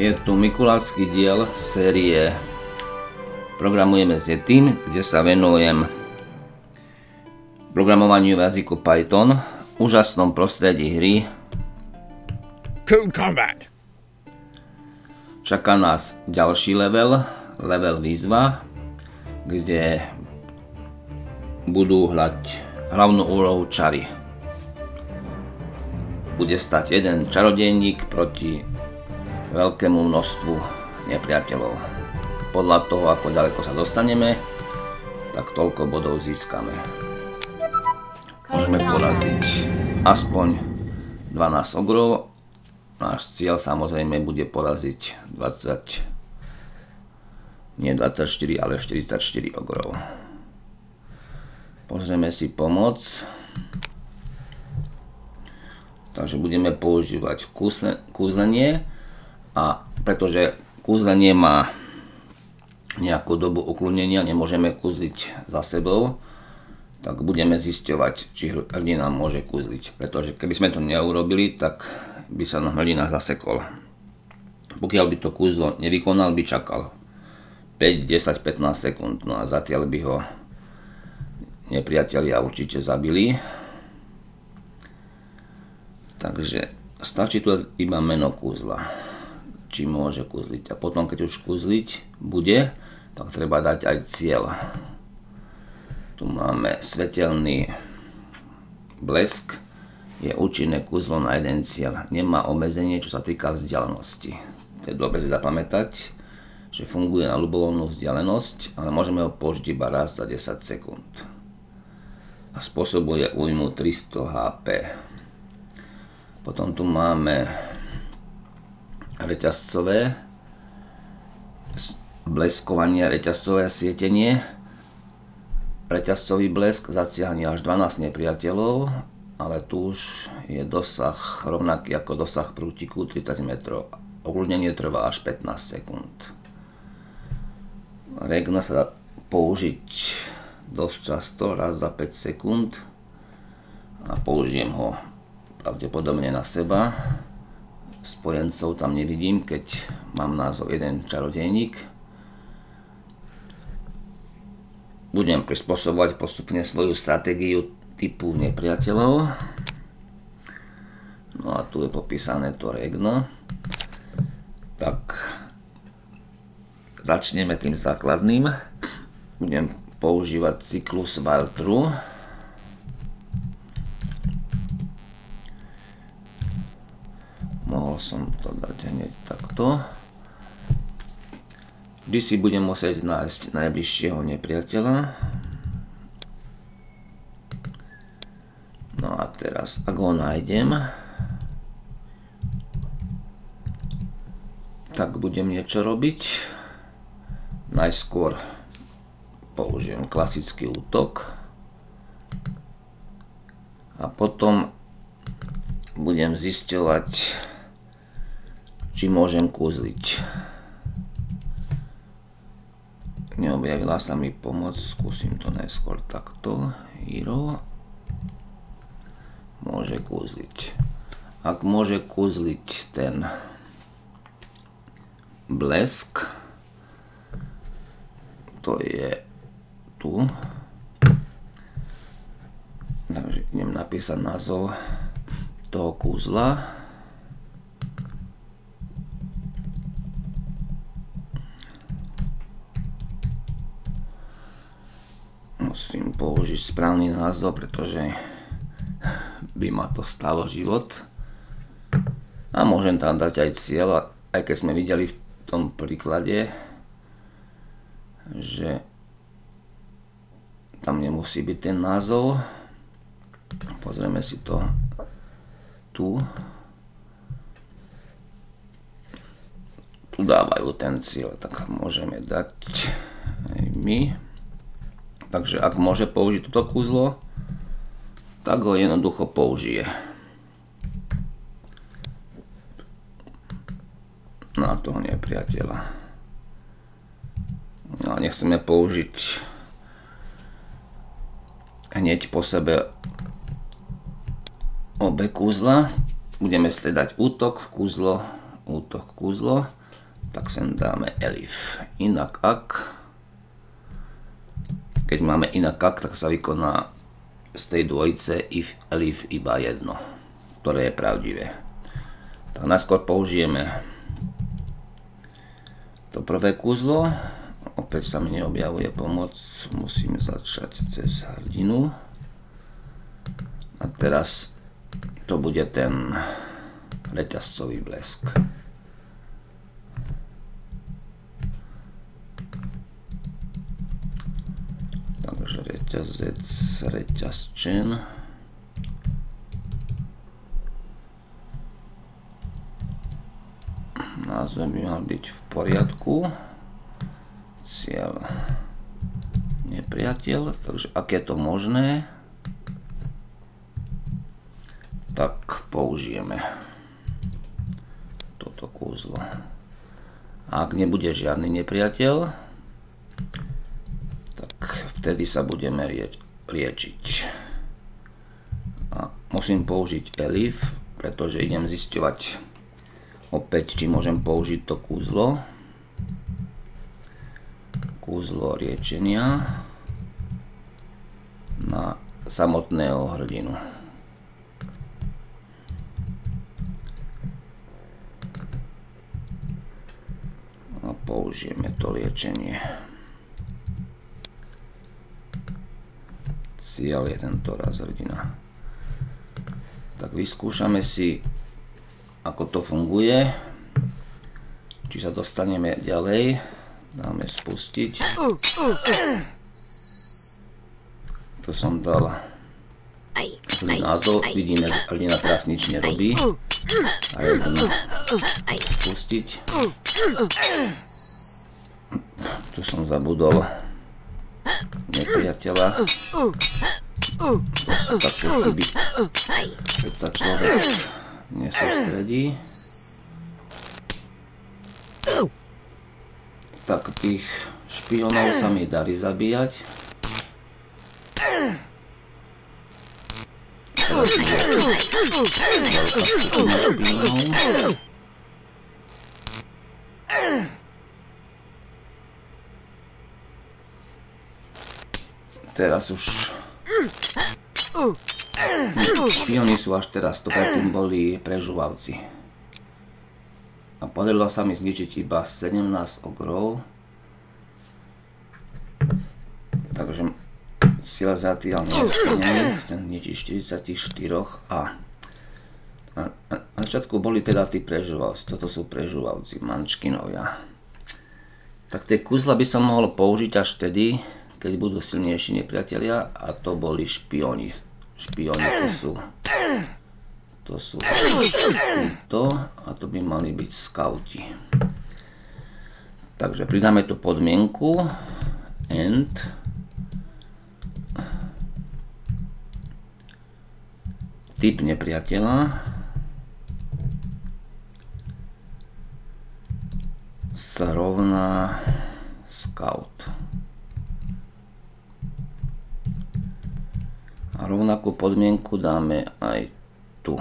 Je tu mikulášsky diel série Programujeme s Yetim, kde sa venujem programovaniu v jazyku Python, úžasnom prostredí hry. Code Combat. Čaká nás ďalší level, level výzva, kde budú hľať hlavnú úlohu čary. Bude stať jeden čarodejník proti veľkému množstvu nepriateľov. Podľa toho, ako ďaleko sa dostaneme, tak toľko bodov získame. Môžeme poraziť aspoň 12 ogrov. Náš cieľ samozrejme bude poraziť 20, nie 24, ale 44 ogrov. Pozrieme si pomoc. Takže budeme používať kúzlenie a pretože kúzlenie má nejakú dobu uklonenia, nemôžeme kúzliť za sebou, tak budeme zisťovať, či hrdina môže kúzliť. Pretože keby sme to neurobili, tak by sa nám hrdina zasekol. Pokiaľ by to kúzlo nevykonal, by čakal 5, 10, 15 sekúnd. No a zatiaľ by ho nepriatelia určite zabili. Takže stačí tu iba meno kúzla či môže kuzliť. A potom, keď už kuzliť bude, tak treba dať aj cieľ. Tu máme svetelný blesk, je účinné kuzlo na jeden cieľ. Nemá obmedzenie, čo sa týka vzdialenosti. To je dobre zapamätať, že funguje na ľubovoľnú vzdialenosť, ale môžeme ho použiť iba raz za 10 sekúnd. A spôsobuje újmu 300 HP. Potom tu máme reťazcové bleskovanie, reťazcové svietenie. Reťazcový blesk zasiahne až 12 nepriateľov, ale tu už je dosah rovnaký ako dosah prútiku 30 metrov. Ogludnenie trvá až 15 sekúnd. Regna sa dá použiť dosť často, raz za 5 sekúnd a použijem ho pravdepodobne na seba spojencov tam nevidím, keď mám názov jeden čarodejník. Budem prispôsobovať postupne svoju stratégiu typu nepriateľov. No a tu je popísané to regno. Tak začneme tým základným. Budem používať cyklus while true. mohol som to dať takto. Vždy si budem musieť nájsť najbližšieho nepriateľa. No a teraz, ak ho nájdem, tak budem niečo robiť. Najskôr použijem klasický útok a potom budem zisťovať či môžem kúzliť. Neobjavila sa mi pomoc, skúsim to najskôr takto. Hero môže kúzliť. Ak môže kúzliť ten blesk, to je tu. Takže idem napísať názov toho kúzla. Musím použiť správny názov, pretože by ma to stalo život. A môžem tam dať aj cieľ, aj keď sme videli v tom príklade, že tam nemusí byť ten názov. Pozrieme si to tu. Tu dávajú ten cieľ, tak môžeme dať aj my. Takže ak môže použiť toto kúzlo, tak ho jednoducho použije. Na toho nepriateľa. No a nechceme použiť hneď po sebe obe kúzla. Budeme sledať útok, kúzlo, útok, kúzlo. tak sem dáme elif. Inak ak, keď máme inak ak, tak sa vykoná z tej dvojice if elif iba jedno, ktoré je pravdivé. Tak najskôr použijeme to prvé kúzlo. Opäť sa mi neobjavuje pomoc, musíme začať cez hrdinu. A teraz to bude ten reťazcový blesk. Takže reťazec, reťazčen. Názov by mal byť v poriadku. Cieľ nepriateľ, takže ak je to možné, tak použijeme toto kúzlo. Ak nebude žiadny nepriateľ, vtedy sa budeme liečiť. A musím použiť elif, pretože idem zisťovať opäť, či môžem použiť to kúzlo. Kúzlo riečenia na samotného hrdinu. A použijeme to liečenie. Cieľ je tento raz hrdina. Tak vyskúšame si, ako to funguje. Či sa dostaneme ďalej. Dáme spustiť. To som dal zlý názov. Vidíme, že hrdina teraz nič nerobí. A jeden spustiť. Tu som zabudol nepriateľa. To také chyby, keď sa človek nesústredí. Tak tých špionov sa mi darí zabíjať. Teraz je špionov. Teraz už... Špioni sú až teraz, to predtým boli prežúvavci. A podarilo sa mi zničiť iba 17 ogrov. Takže sila zatiaľ je chcem zničiť 44 a na, na začiatku boli teda tí prežúvavci, toto sú prežúvavci, mančkinovia. Tak tie kuzla by som mohol použiť až vtedy, keď budú silnejší nepriatelia a to boli špioni. Špioni to sú to sú to a to by mali byť skauti. Takže pridáme tu podmienku and typ nepriateľa sa rovná scout. A rovnakú podmienku dáme aj tu.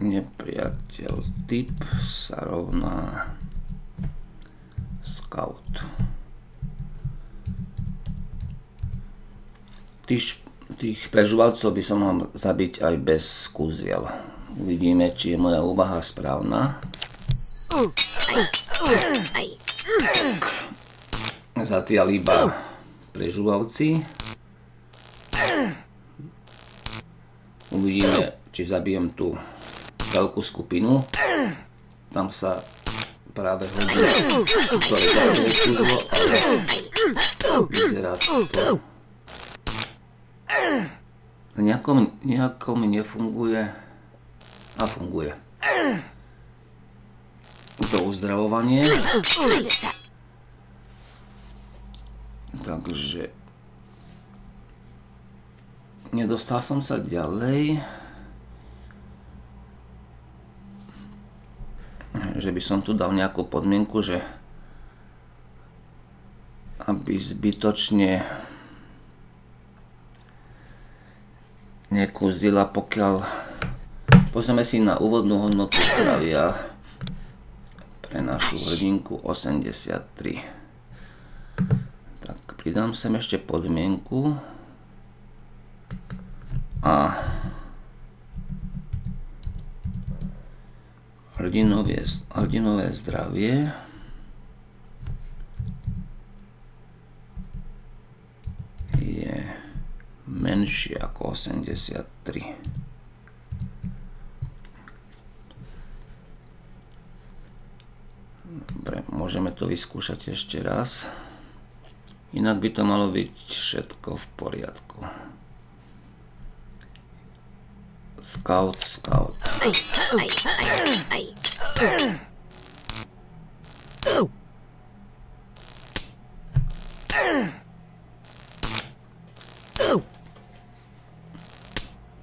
Nepriateľ typ sa rovná scout. Tých, tých prežúvalcov by som mal zabiť aj bez skúziel. Uvidíme, či je moja úvaha správna. Zatiaľ iba prežúvavci. Uvidíme, či zabijem tú veľkú skupinu. Tam sa práve hodí ktoré ďalšie kúzlo, ale vyzerá to nejako, nejako mi nefunguje a funguje to uzdravovanie. Takže nedostal som sa ďalej. Že by som tu dal nejakú podmienku, že aby zbytočne nekúzila, pokiaľ pozrieme si na úvodnú hodnotu zdravia pre našu hrdinku 83. Tak pridám sem ešte podmienku a hrdinové, hrdinové zdravie menšie ako 83. Dobre, môžeme to vyskúšať ešte raz. Inak by to malo byť všetko v poriadku. Scout, scout.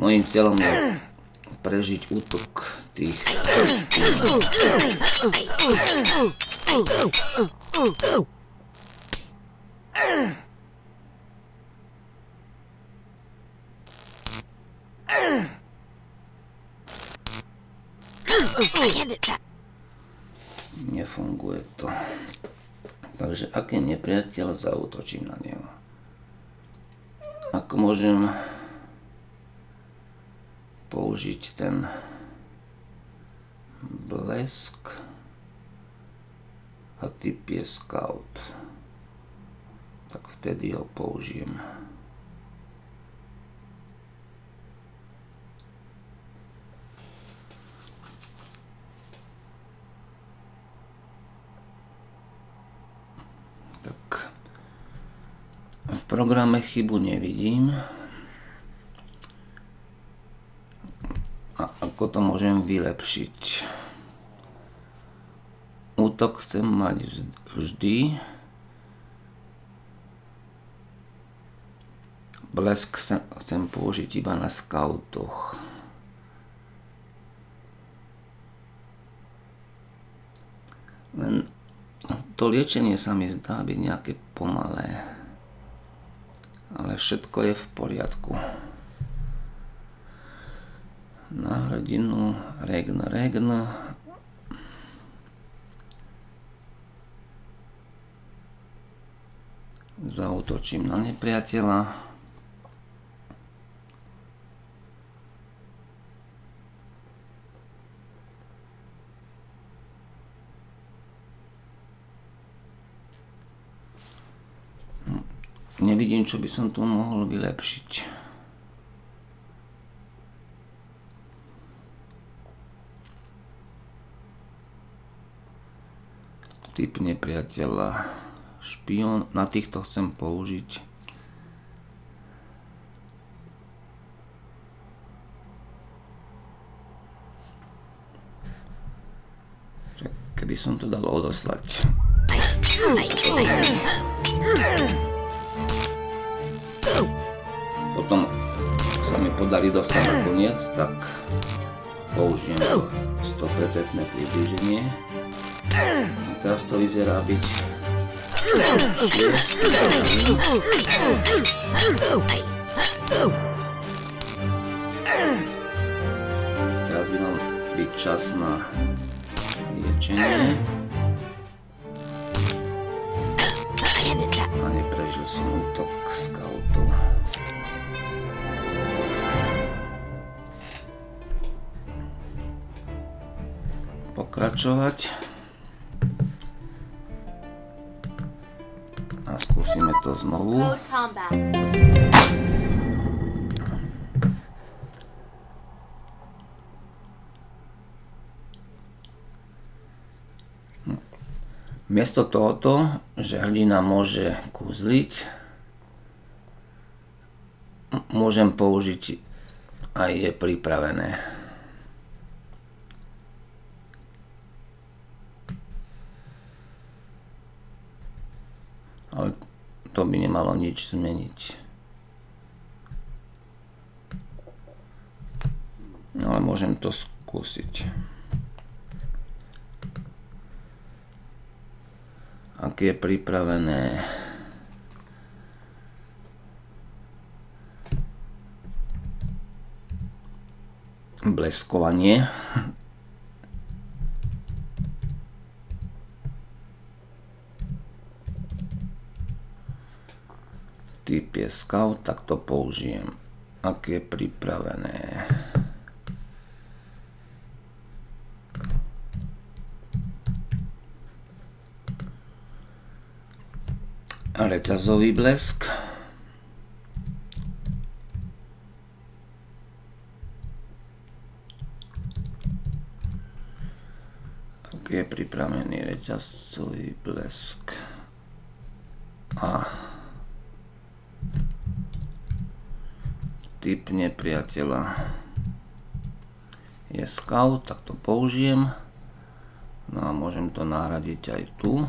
Mojím cieľom je prežiť útok tých... Nefunguje to. Takže aký nepriateľ zautočím na neho? Ako môžem použiť ten blesk a typ je scout. Tak vtedy ho použijem. Tak. V programe chybu nevidím ako to môžem vylepšiť. Útok chcem mať vždy. Blesk chcem použiť iba na skautoch. Len to liečenie sa mi zdá byť nejaké pomalé. Ale všetko je v poriadku na hrdinu Regn Regn zautočím na nepriateľa Nevidím, čo by som tu mohol vylepšiť. Typ nepriateľa. Špion, na týchto chcem použiť. Keby som to dal odoslať. Potom sa mi podarí dostať na koniec tak použijem to 100% približenie Teraz to vyzerá byť Teraz by mal byť čas na liečenie. A neprežil som útok scoutov. Pokračovať. To znovu. Miesto tohoto, že hrdina môže kúzliť, môžem použiť aj je pripravené. Ale to by nemalo nič zmeniť. No, ale môžem to skúsiť. Ak je pripravené bleskovanie. Scout, tak to použijem. Ak je pripravené. Reťazový blesk. je pripravený reťazcový blesk. A typ nepriateľa je scout, tak to použijem. No a môžem to nahradiť aj tu.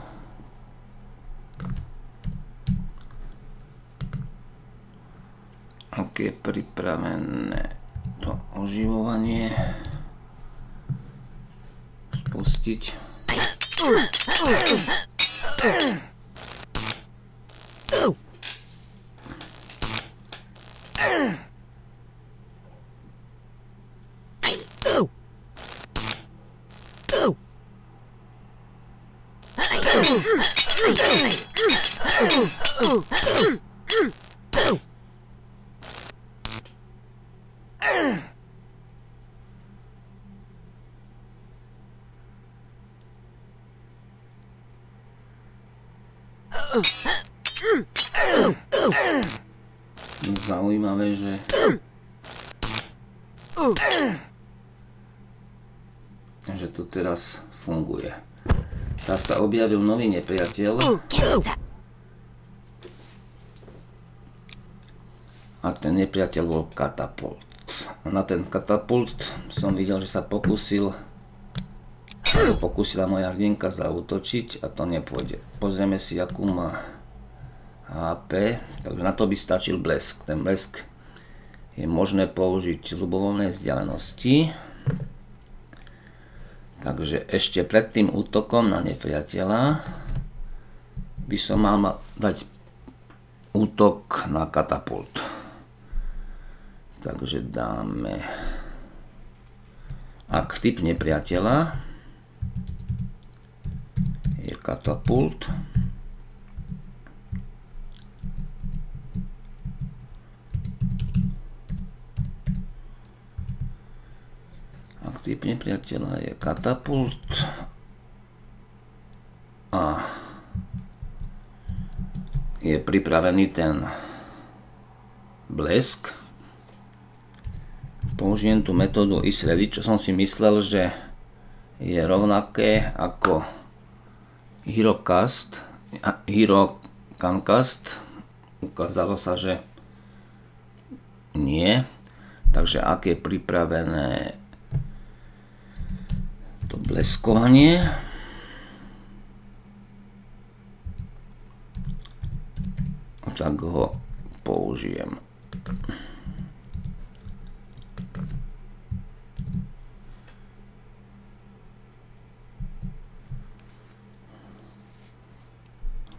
Je pripravené to oživovanie pustiť. Zaujímavé, že že to teraz funguje. Tá sa objavil nový nepriateľ. A ten nepriateľ bol katapult. A na ten katapult som videl, že sa pokusil pokusila moja hrdinka zautočiť a to nepôjde. Pozrieme si, akú má HP, takže na to by stačil blesk. Ten blesk je možné použiť ľubovoľnej vzdialenosti. Takže ešte pred tým útokom na nepriateľa by som mal dať útok na katapult. Takže dáme ak typ nepriateľa je katapult. Typ nepriateľa je katapult a je pripravený ten blesk, použijem tú metódu isready, čo som si myslel, že je rovnaké ako HeroCast, Hero Cancast, ukázalo sa, že nie. Takže ak je pripravené to bleskovanie, tak ho použijem.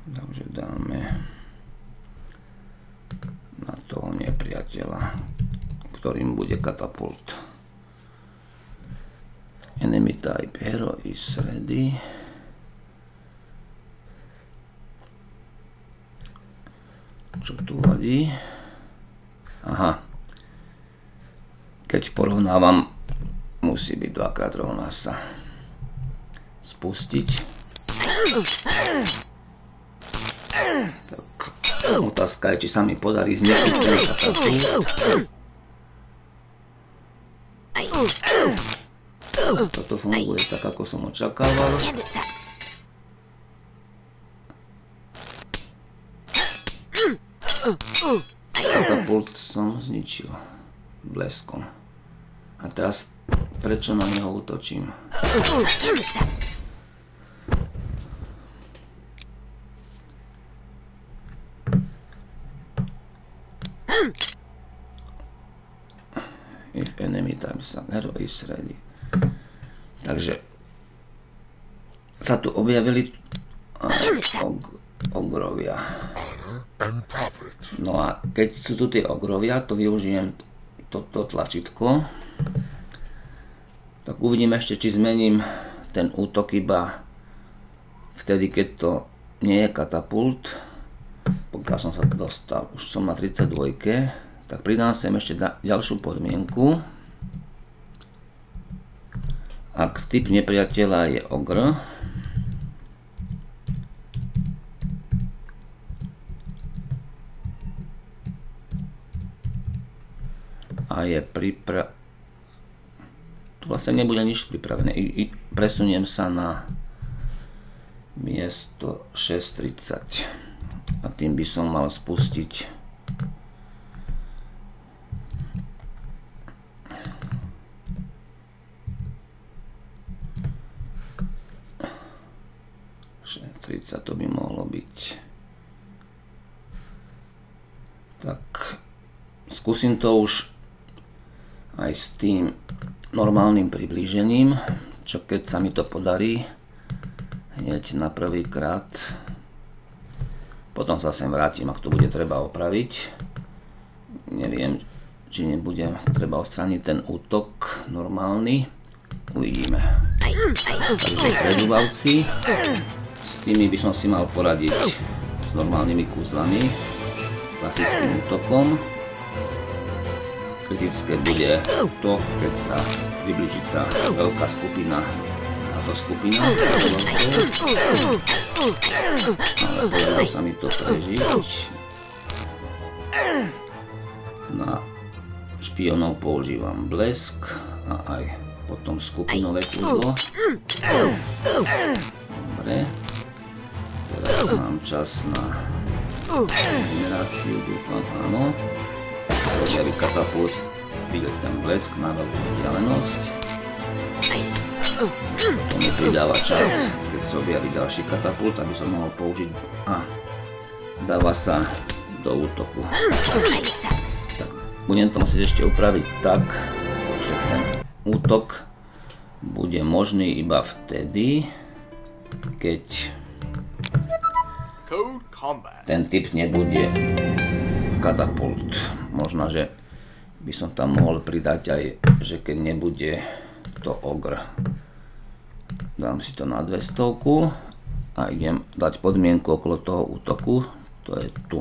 Takže dáme na toho nepriateľa, ktorým bude katapult. Type hero is ready. Čo tu vadí? Aha. Keď porovnávam, musí byť dvakrát rovná sa. Spustiť. Otázka je, či sa mi podarí zničiť ten katapult. Toto funguje tak, ako som očakával. Katapult som zničil bleskom. A teraz prečo na neho útočím? If enemy types hero is ready. Takže sa tu objavili og, ogrovia. No a keď sú tu tie ogrovia, to využijem toto tlačítko Tak uvidím ešte, či zmením ten útok iba vtedy, keď to nie je katapult. Pokiaľ som sa dostal, už som na 32, tak pridám sem ešte ďalšiu podmienku. Ak typ nepriateľa je ogr, a je pripra... Tu vlastne nebude nič pripravené. I, i presuniem sa na miesto 6.30 a tým by som mal spustiť to by mohlo byť tak skúsim to už aj s tým normálnym priblížením, čo keď sa mi to podarí hneď na prvý krát, potom sa sem vrátim, ak to bude treba opraviť. Neviem, či nebude treba odstraniť ten útok normálny. Uvidíme. Takže predúvavci, tými by som si mal poradiť s normálnymi kúzlami, klasickým útokom kritické bude to, keď sa približí tá veľká skupina, táto skupina. Ale podarilo sa mi to prežiť. Na špionov používam blesk a aj potom skupinové kúzlo. Dobre. Mám čas na generáciu, dúfam, áno sa objaví katapult, vidieť ten blesk na veľkú vzdialenosť. To mi pridáva čas, keď sa objaví ďalší katapult, aby som mohol použiť a dáva sa do útoku. Tak, budem to musieť ešte upraviť tak, že ten útok bude možný iba vtedy, keď ten typ nebude katapult. Možno, že by som tam mohol pridať aj, že keď nebude to ogr. Dám si to na 200 a idem dať podmienku okolo toho útoku. To je tu.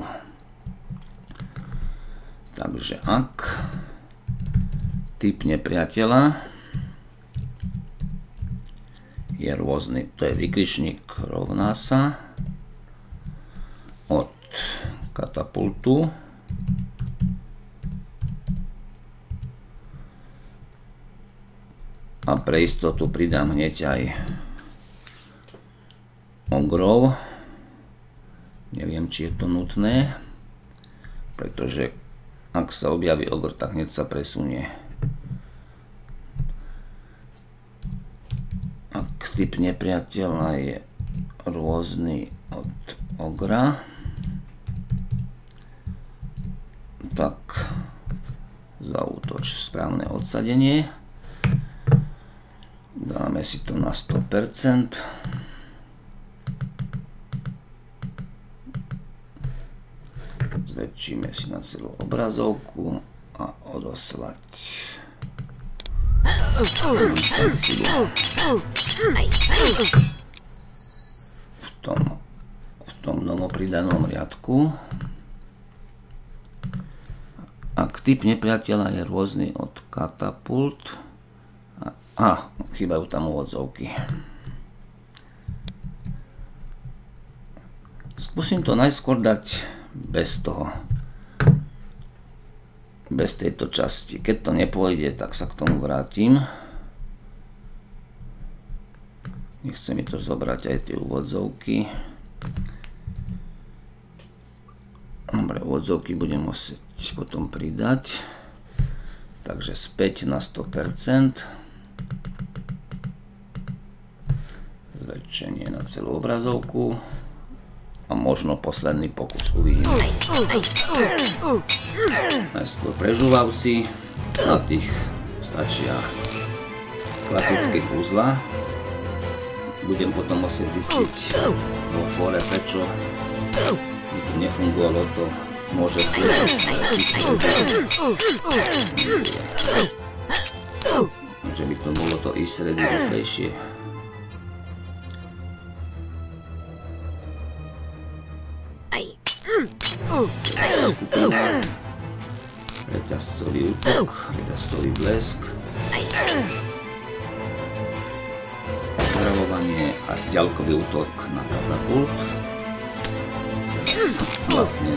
Takže ak typ nepriateľa je rôzny, to je vykričník rovná sa od katapultu a pre istotu pridám hneď aj ogrov neviem či je to nutné pretože ak sa objaví ogr tak hneď sa presunie. Ak typ nepriateľa je rôzny od ogra tak zautoč správne odsadenie Dáme si to na 100%. Zväčšíme si na celú obrazovku a odoslať. V tom, v tom novopridanom riadku. Ak typ nepriateľa je rôzny od katapult, a, chýbajú tam úvodzovky. Skúsim to najskôr dať bez toho. Bez tejto časti. Keď to nepôjde, tak sa k tomu vrátim. Nechce mi to zobrať aj tie úvodzovky. Dobre, úvodzovky budem musieť potom pridať. Takže späť na 100% zväčšenie na celú obrazovku a možno posledný pokus uvidíme. Najskôr prežúvavci, na tých stačia klasické kúzla. Budem potom musieť zistiť vo fóre prečo nefungovalo to môže že by to bolo to ísť sredy rýchlejšie. Skupina. Reťazcový útok, reťazcový blesk. Zdravovanie a ďalkový útok na katapult. Vlastne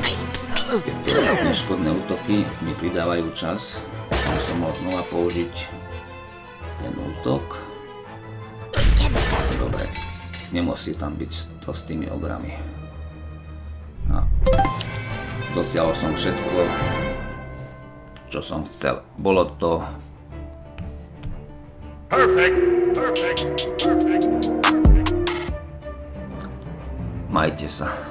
neškodné útoky mi pridávajú čas. Som mohol znova použiť ten útok. Dobre, nemusí tam byť to s tými ogrami. A dosiahol som všetko, čo som chcel. Bolo to... Perfect, perfect, perfect. Majte sa.